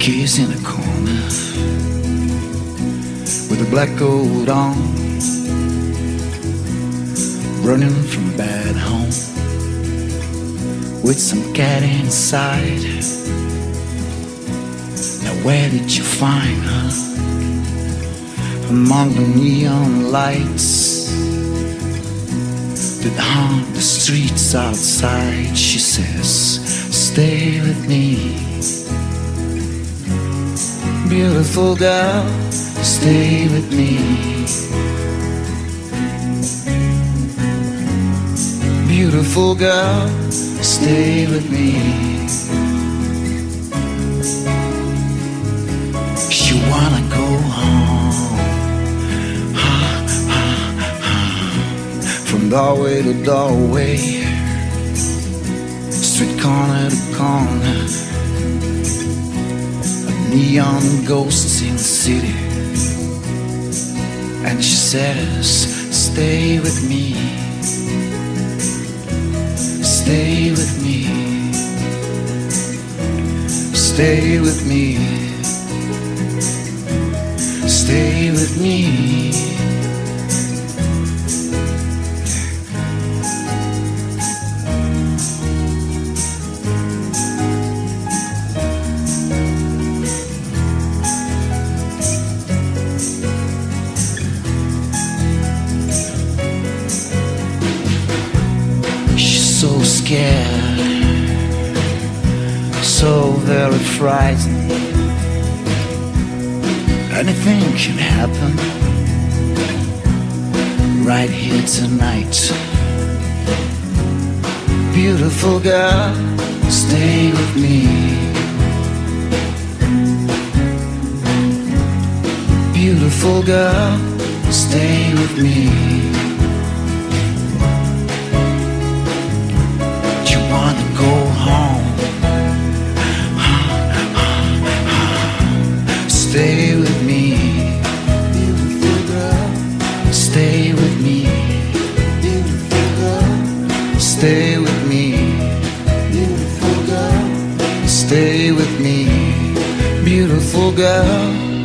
She's in a corner with a black coat on, running from bad home with some cat inside. Now, where did you find her? Among the neon lights that haunt the streets outside, she says, Stay with me. Beautiful girl, stay with me. Beautiful girl, stay with me. She wanna go home. From doorway to doorway, street corner to corner neon ghosts in the city. And she says, Stay with me. Stay with me. Stay with me. Stay with me. Scared, so very frightened. Anything can happen right here tonight. Beautiful girl, stay with me. Beautiful girl, stay with me. With me, beautiful girl. Stay with me, beautiful girl.